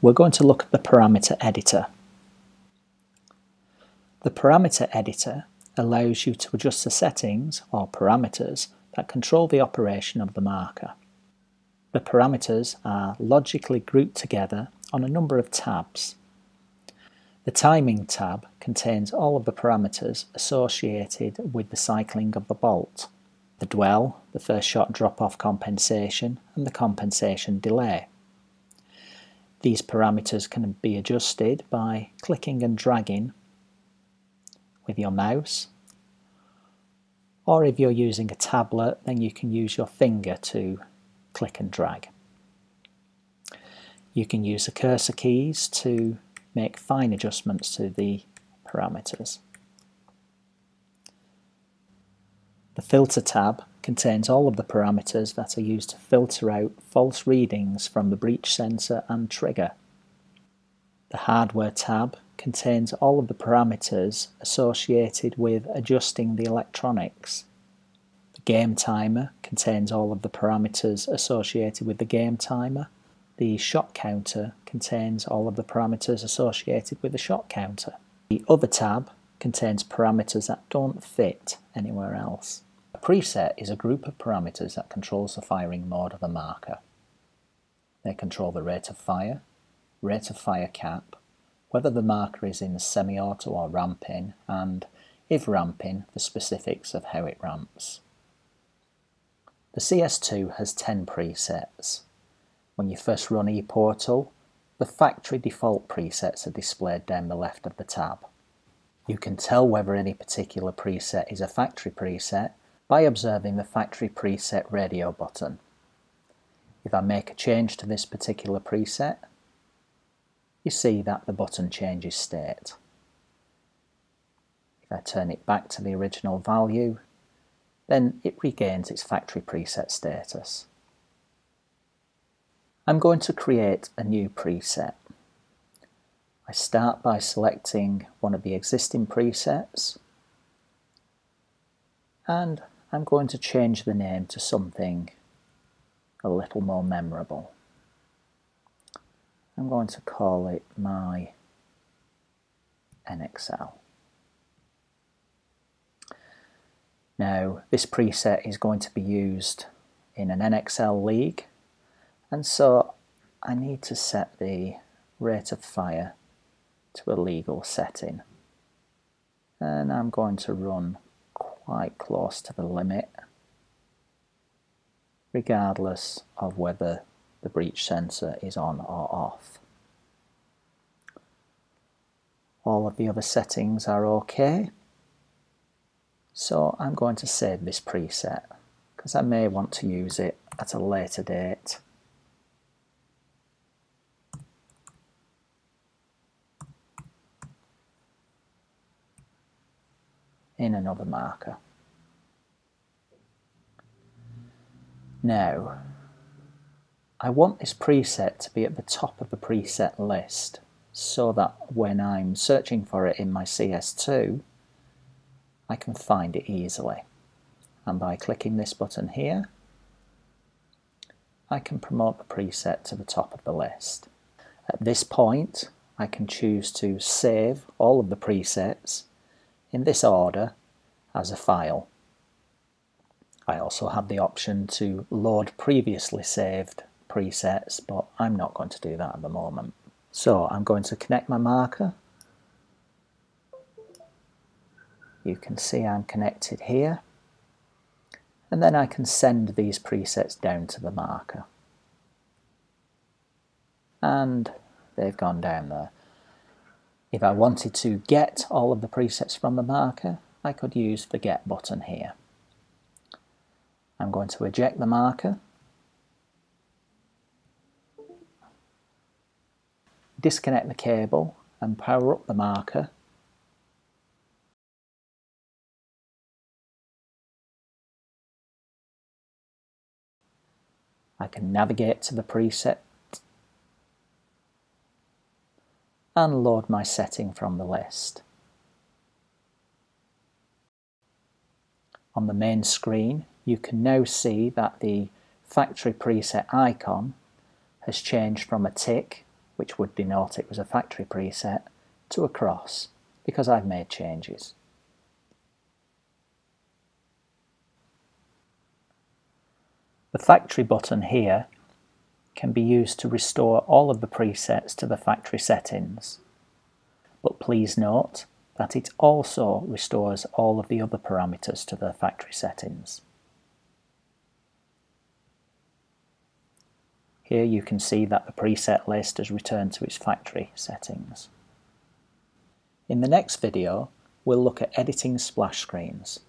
we're going to look at the parameter editor. The parameter editor allows you to adjust the settings or parameters that control the operation of the marker. The parameters are logically grouped together on a number of tabs. The timing tab contains all of the parameters associated with the cycling of the bolt, the dwell, the first shot drop-off compensation and the compensation delay. These parameters can be adjusted by clicking and dragging with your mouse or if you're using a tablet then you can use your finger to click and drag. You can use the cursor keys to make fine adjustments to the parameters. The Filter tab contains all of the parameters that are used to filter out false readings from the breech sensor and trigger. The Hardware tab contains all of the parameters associated with adjusting the electronics. The Game Timer contains all of the parameters associated with the game timer. The Shot Counter contains all of the parameters associated with the shot counter. The Other tab contains parameters that don't fit anywhere else. A preset is a group of parameters that controls the firing mode of a marker. They control the rate of fire, rate of fire cap, whether the marker is in semi-auto or ramping, and, if ramping, the specifics of how it ramps. The CS2 has 10 presets. When you first run ePortal, the factory default presets are displayed down the left of the tab. You can tell whether any particular preset is a factory preset by observing the factory preset radio button. If I make a change to this particular preset, you see that the button changes state. If I turn it back to the original value, then it regains its factory preset status. I'm going to create a new preset. I start by selecting one of the existing presets and I'm going to change the name to something a little more memorable. I'm going to call it my NXL. Now this preset is going to be used in an NXL league and so I need to set the rate of fire to a legal setting and I'm going to run quite close to the limit regardless of whether the breech sensor is on or off. All of the other settings are okay so I'm going to save this preset because I may want to use it at a later date. In another marker. Now, I want this preset to be at the top of the preset list so that when I'm searching for it in my CS2, I can find it easily. And by clicking this button here, I can promote the preset to the top of the list. At this point, I can choose to save all of the presets in this order as a file. I also have the option to load previously saved presets, but I'm not going to do that at the moment. So I'm going to connect my marker. You can see I'm connected here. And then I can send these presets down to the marker. And they've gone down there. If I wanted to get all of the presets from the marker, I could use the Get button here. I'm going to eject the marker, disconnect the cable and power up the marker I can navigate to the preset and load my setting from the list. On the main screen, you can now see that the factory preset icon has changed from a tick which would denote it was a factory preset, to a cross, because I've made changes. The factory button here can be used to restore all of the presets to the factory settings. But please note that it also restores all of the other parameters to the factory settings. Here you can see that the preset list has returned to its factory settings. In the next video, we'll look at editing splash screens.